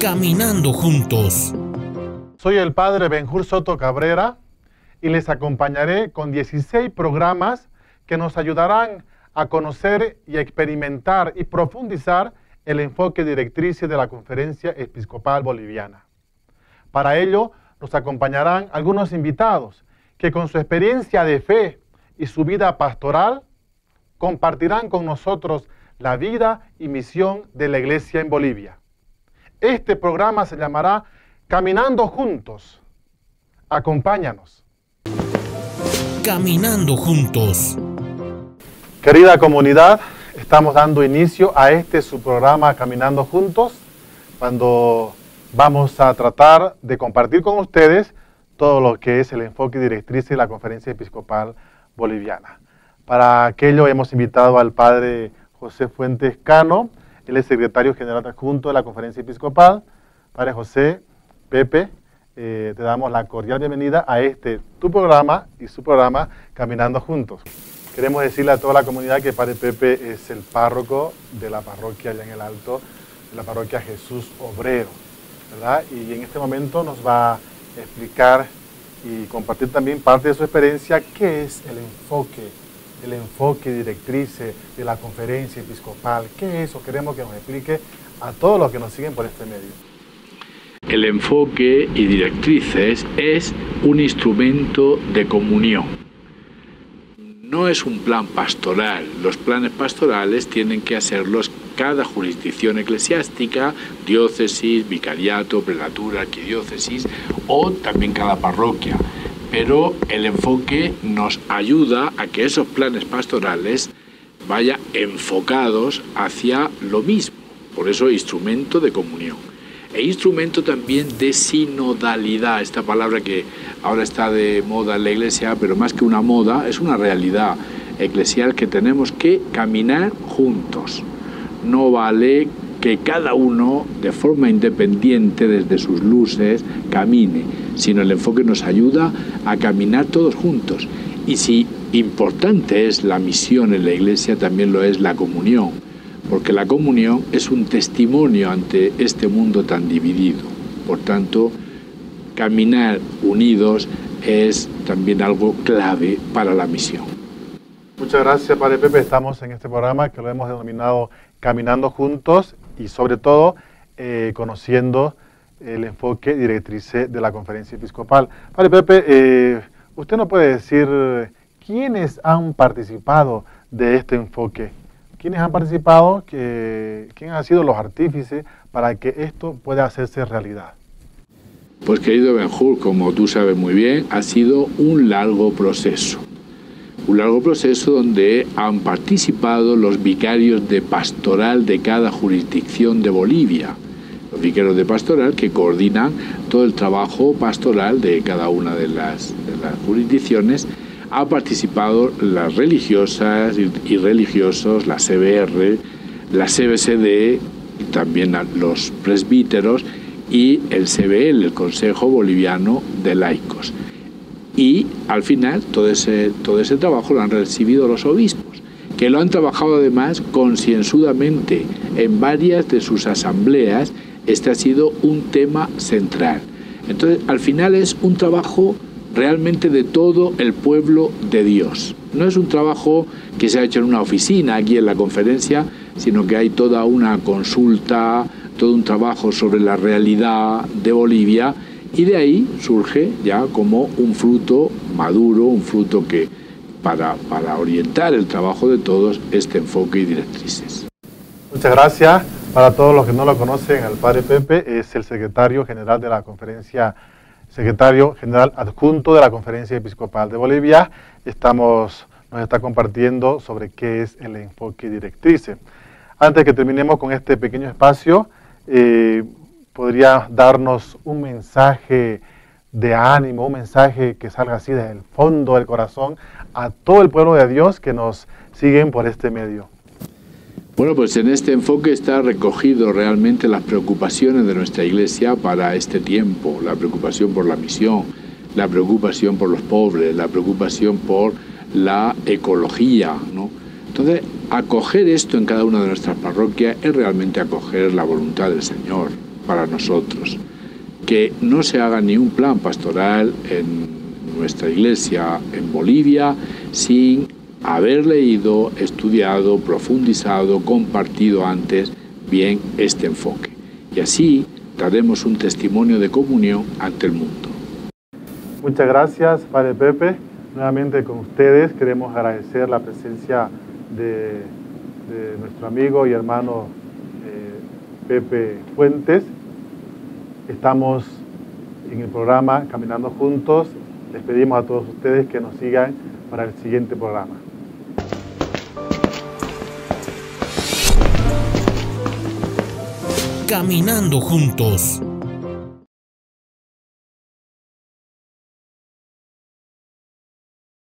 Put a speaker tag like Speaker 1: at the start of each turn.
Speaker 1: Caminando juntos.
Speaker 2: Soy el padre Benjur Soto Cabrera y les acompañaré con 16 programas que nos ayudarán a conocer y experimentar y profundizar el enfoque directrice de la Conferencia Episcopal Boliviana. Para ello nos acompañarán algunos invitados que con su experiencia de fe y su vida pastoral compartirán con nosotros la vida y misión de la Iglesia en Bolivia. Este programa se llamará Caminando Juntos. Acompáñanos.
Speaker 1: Caminando juntos.
Speaker 2: Querida comunidad, estamos dando inicio a este su programa Caminando Juntos, cuando vamos a tratar de compartir con ustedes todo lo que es el enfoque directriz de la Conferencia Episcopal Boliviana. Para aquello hemos invitado al padre José Fuentes Cano, él es secretario general adjunto de la Conferencia Episcopal. Padre José, Pepe, eh, te damos la cordial bienvenida a este, tu programa y su programa Caminando Juntos. Queremos decirle a toda la comunidad que Padre Pepe es el párroco de la parroquia allá en el Alto, de la parroquia Jesús Obrero, ¿verdad? Y en este momento nos va a explicar y compartir también parte de su experiencia, qué es el enfoque, el enfoque directrice de la conferencia episcopal, qué es eso, queremos que nos explique a todos los que nos siguen por este medio.
Speaker 3: El enfoque y directrices es un instrumento de comunión no es un plan pastoral. Los planes pastorales tienen que hacerlos cada jurisdicción eclesiástica, diócesis, vicariato, prelatura, arquidiócesis o también cada parroquia. Pero el enfoque nos ayuda a que esos planes pastorales vayan enfocados hacia lo mismo. Por eso instrumento de comunión e instrumento también de sinodalidad, esta palabra que ahora está de moda en la iglesia, pero más que una moda, es una realidad eclesial que tenemos que caminar juntos. No vale que cada uno de forma independiente desde sus luces camine, sino el enfoque nos ayuda a caminar todos juntos. Y si importante es la misión en la iglesia, también lo es la comunión porque la comunión es un testimonio ante este mundo tan dividido. Por tanto, caminar unidos es también algo clave para la misión.
Speaker 2: Muchas gracias, Padre Pepe. Estamos en este programa que lo hemos denominado Caminando Juntos y sobre todo eh, conociendo el enfoque directrice de la conferencia episcopal. Padre Pepe, eh, usted nos puede decir quiénes han participado de este enfoque ¿Quiénes han participado? ¿Quiénes han sido los artífices para que esto pueda hacerse realidad?
Speaker 3: Pues querido Benjur, como tú sabes muy bien, ha sido un largo proceso. Un largo proceso donde han participado los vicarios de pastoral de cada jurisdicción de Bolivia. Los vicarios de pastoral que coordinan todo el trabajo pastoral de cada una de las, jurisdicciones ha participado las religiosas y religiosos, la CBR, la CBCD, también los presbíteros y el CBL, el Consejo Boliviano de Laicos. Y al final todo ese, todo ese trabajo lo han recibido los obispos, que lo han trabajado además concienzudamente en varias de sus asambleas. Este ha sido un tema central. Entonces, al final es un trabajo realmente de todo el pueblo de Dios. No es un trabajo que se ha hecho en una oficina aquí en la conferencia, sino que hay toda una consulta, todo un trabajo sobre la realidad de Bolivia y de ahí surge ya como un fruto maduro, un fruto que para, para orientar el trabajo de todos este enfoque y directrices.
Speaker 2: Muchas gracias. Para todos los que no lo conocen, el padre Pepe es el secretario general de la conferencia secretario general adjunto de la Conferencia Episcopal de Bolivia. Estamos, nos está compartiendo sobre qué es el enfoque directrice. Antes que terminemos con este pequeño espacio, eh, podría darnos un mensaje de ánimo, un mensaje que salga así desde el fondo del corazón a todo el pueblo de Dios que nos siguen por este medio.
Speaker 3: Bueno, pues en este enfoque está recogido realmente las preocupaciones de nuestra iglesia para este tiempo, la preocupación por la misión, la preocupación por los pobres, la preocupación por la ecología, ¿no? Entonces, acoger esto en cada una de nuestras parroquias es realmente acoger la voluntad del Señor. Para nosotros. Que no se haga ni un plan pastoral en nuestra iglesia en Bolivia sin haber leído, estudiado, profundizado, compartido antes bien este enfoque. Y así daremos un testimonio de comunión ante el mundo.
Speaker 2: Muchas gracias, Padre Pepe. Nuevamente con ustedes queremos agradecer la presencia de, nuestro amigo y hermano Pepe Fuentes. Estamos en el programa Caminando Juntos. Les pedimos a todos ustedes que nos sigan para el siguiente programa.
Speaker 1: Caminando juntos.